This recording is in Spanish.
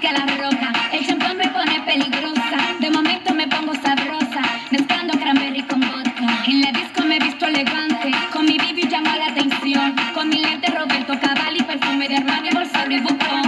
que la roca. El champán me pone peligrosa. De momento me pongo sabrosa. Mezclando cranberry con vodka. En la disco me he visto elegante. Con mi bibi llama la atención. Con mi lente Roberto Cavalli. Perfume de Armani, bolsa de botón.